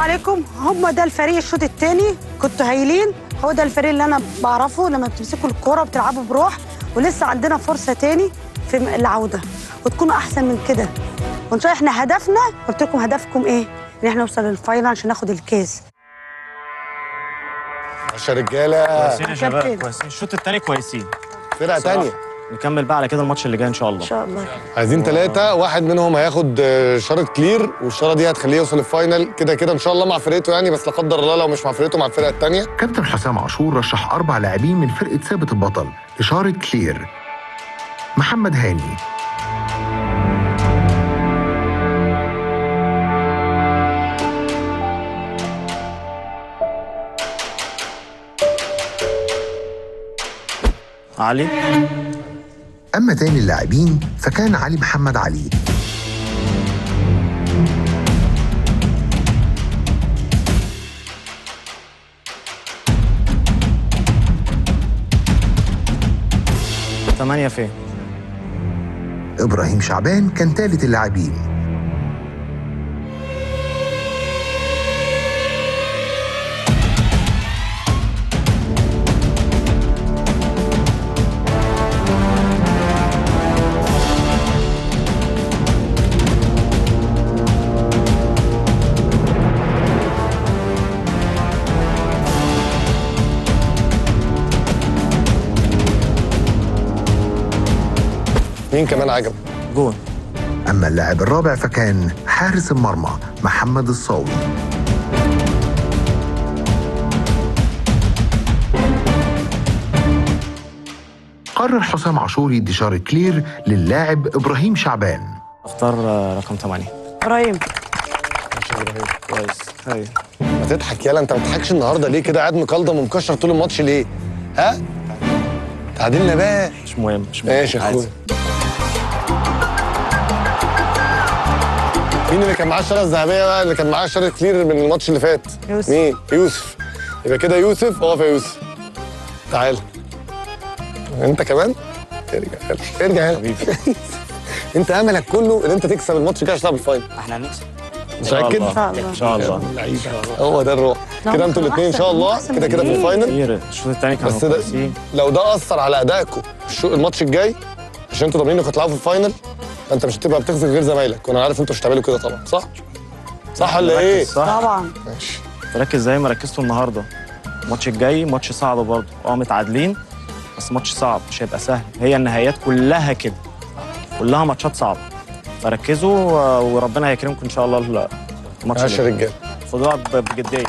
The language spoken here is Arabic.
عليكم. هم ده الفريق الشوط الثاني كنتوا هايلين. هو ده الفريق اللي أنا بعرفه لما بتمسكوا الكورة وبتلعبوا بروح ولسه عندنا فرصة تاني في العودة. وتكونوا أحسن من كده. وإن شاء الله إحنا هدفنا قلت لكم هدفكم إيه؟ إن إحنا نوصل لل final عشان ناخد الكاس. عشان رجالة. كويسين يا شباب. كويسين. الشوط الثاني كويسين. فرقة تانية. نكمل بقى على كده الماتش اللي جاي إن شاء الله. إن شاء الله. عايزين ثلاثة واحد منهم هياخد آه، شارة Clear والشارة دي هتخليه يوصل ال final كده كده إن شاء الله مع فرقته يعني بس لا قدر الله لو مش مع فرقته مع الفرقة التانية. كابتن حسام عاشور رشح أربع لاعبين من فرقة ثابت البطل إشارة كلير. محمد هاني. علي؟ أما تاني اللاعبين فكان علي محمد علي. ثمانية فين إبراهيم شعبان كان ثالث اللاعبين. مين كمان عجب جون. أما اللاعب الرابع فكان حارس المرمى محمد الصاوي. قرر حسام عاشور يدي إشارة كلير للاعب إبراهيم شعبان. أختار رقم ثمانية. إبراهيم. كويس. أيوه ما تضحك يالا أنت ما بتضحكش النهارده ليه كده؟ قاعد مكلضم ومكشر طول الماتش ليه؟ ها؟ تعادلنا بقى. مش مهم مش مهم. ماشي يا. أخويا. مين اللي كان معاه الشاره الذهبية بقى اللي كان معاه شاره Clear من الماتش اللي فات؟ يوسف. مين؟ يوسف. يبقى كده يوسف اقف يا يوسف. تعال. انت كمان؟ ارجع يلا ارجع هنا انت املك كله ان انت تكسب الماتش كده عشان تلعب ال final. إحنا هنكسب. متأكد؟ إن شاء الله. إن شاء الله. هو ده الروح كده أنتوا الاثنين إن شاء الله. كده كده في. ال final. كتير الشوط الثاني كانوا بس ده لو ده أثر على أدائكم الماتش الجاي عشان أنتوا ضامنين إنكم هتلعبوا في ال final فانت مش هتبقى بتخزن غير زمايلك وأنا عارف أنتوا مش هتعملوا كده طبعا. صح؟ صح ولا إيه؟ صح. طبعا. ماشي. ركز زي ما ركزتوا النهارده. الماتش الجاي ماتش صعب برضه. آه متعادلين بس ماتش صعب مش هيبقى سهل. هي النهايات كلها كده. كلها ماتشات صعبة. فركزوا وربنا هيكرمكم إن شاء الله الماتش ماشي يا. رجاله خدوها بجدية.